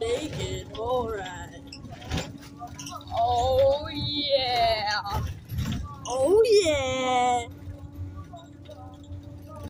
naked. Alright. Oh yeah. Oh yeah.